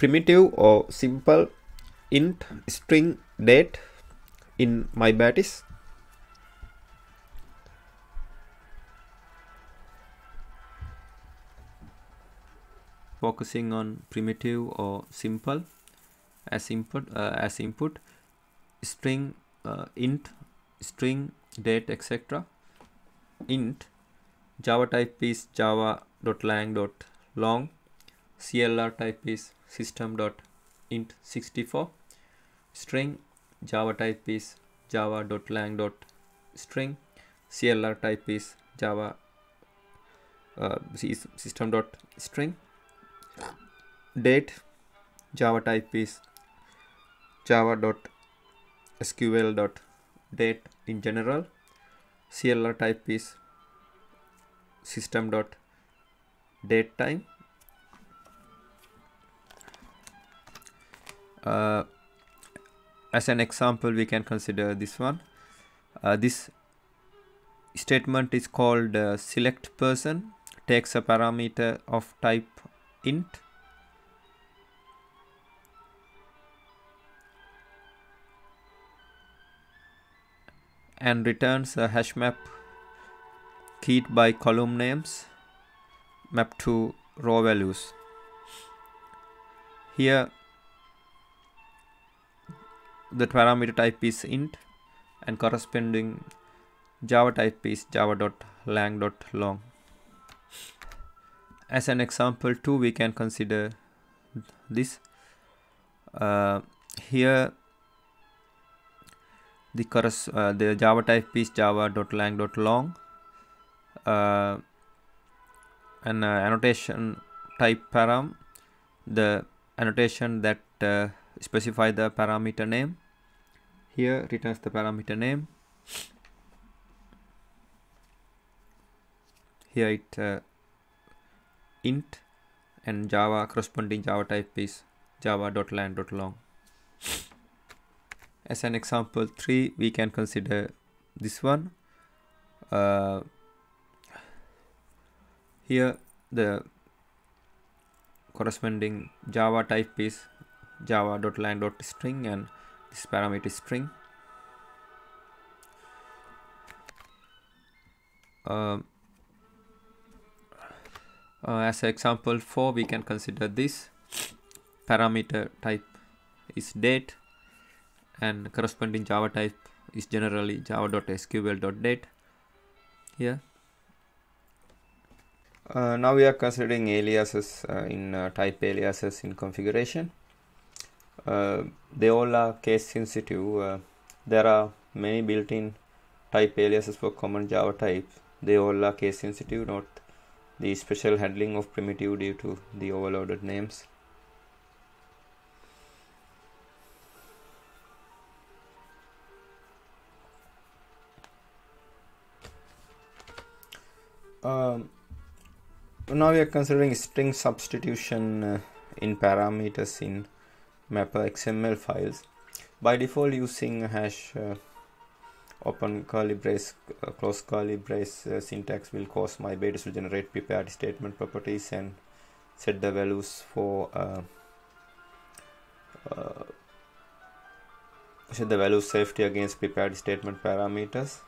primitive or simple int string date in MyBatis. Focusing on primitive or simple as input uh, as input string uh, int string date etc int java type is java.lang.long clr type is system.int64 string java type is java.lang.string clr type is java uh, system.string date java type is java.sql.date in general. clr type is system.date time uh, as an example we can consider this one uh, this statement is called uh, select person takes a parameter of type int and returns a hash map keyed by column names mapped to row values. Here the parameter type is int and corresponding java type is java.lang.long. As an example too we can consider this. Uh, here the uh, the java type is java.lang.long uh, an uh, annotation type param the annotation that uh, specify the parameter name. Here returns the parameter name. Here it uh, int and java corresponding java type is java.lang.long as an example 3 we can consider this one. Uh, here the corresponding java type is java.lang.string and this parameter string. Uh, uh, as example 4 we can consider this parameter type is date and corresponding java type is generally java.sql.date here. Uh, now we are considering aliases uh, in uh, type aliases in configuration they all are case sensitive uh, there are many built-in type aliases for common java type. They all are case sensitive not the special handling of primitive due to the overloaded names. Um, now we are considering string substitution uh, in parameters in mapper XML files. By default using hash uh, open curly brace uh, close curly brace uh, syntax will cause my MyBatis to generate prepared statement properties and set the values for uh, uh, set the value safety against prepared statement parameters.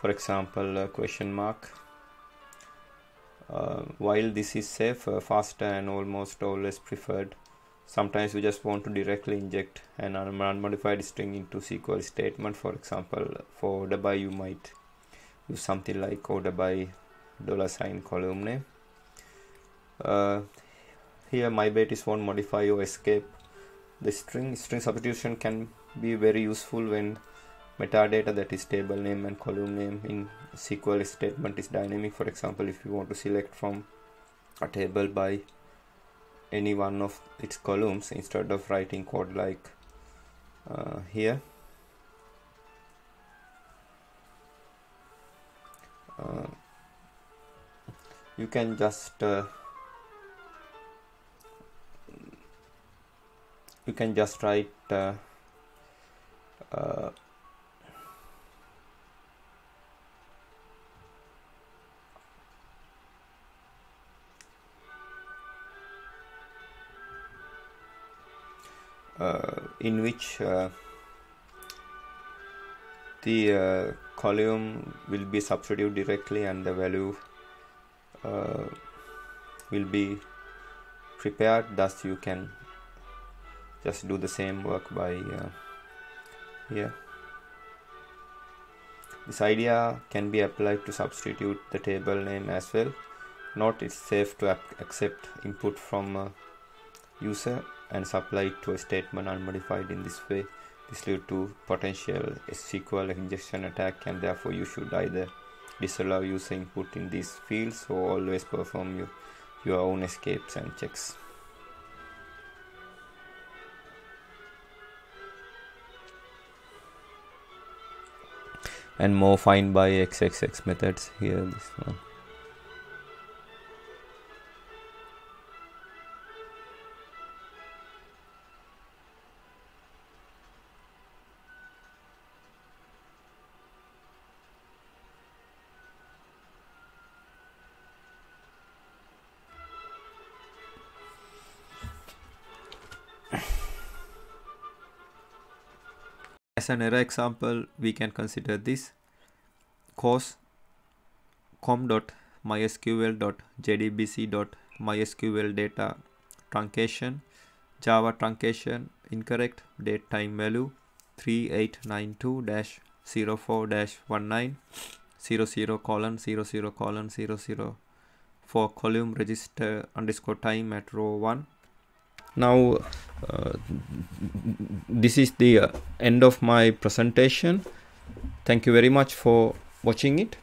For example question mark. Uh, while this is safe uh, faster and almost always preferred sometimes we just want to directly inject an unmodified string into SQL statement for example for order by you might use something like order by dollar sign column name. Uh, here MyBatis won't modify or escape. The string string substitution can be very useful when metadata that is table name and column name in SQL statement is dynamic. For example if you want to select from a table by any one of its columns instead of writing code like uh, here. Uh, you can just uh, you can just write in which uh, the uh, column will be substituted directly and the value uh, will be prepared. Thus you can just do the same work by uh, here. This idea can be applied to substitute the table name as well. Note it's safe to accept input from user and supply it to a statement unmodified in this way this lead to potential SQL injection attack and therefore you should either disallow user input in these fields or always perform your, your own escapes and checks. And more find by XXX methods here this one. As an error example we can consider this cos com.mysql.jdbc.mysql data truncation java truncation incorrect date time value 3892-04-19 00 colon 00 colon 00 for column register underscore time at row 1 now uh, this is the end of my presentation. Thank you very much for watching it